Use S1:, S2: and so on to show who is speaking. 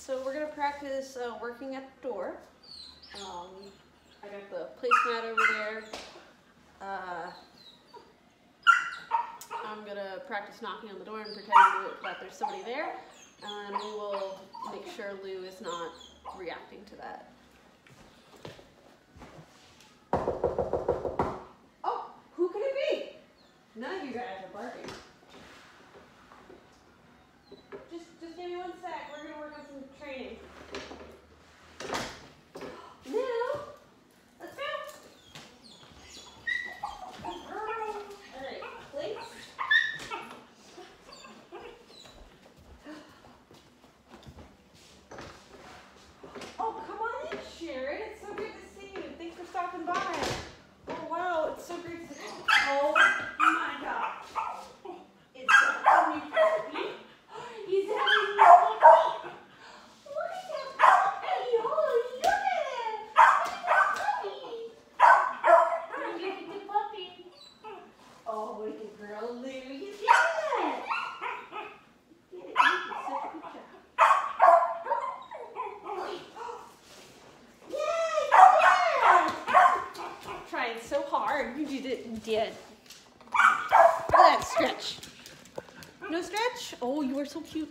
S1: so we're gonna practice uh, working at the door. Um, I got the placemat over there. Uh, I'm gonna practice knocking on the door and pretending that there's somebody there, and we will make sure Lou is not reacting to that. Oh, who could it be? None of you guys are barking. Stopping by. Oh, wow. It's so great to. Oh, my God. It's so funny. He's having a puppy. Look at that puppy. Oh, look at it. Look at the puppy. Oh, look at girl Lou. You did it. You did it. You did such a good job. Trying so hard. You did did. Look at that stretch. No stretch? Oh, you are so cute.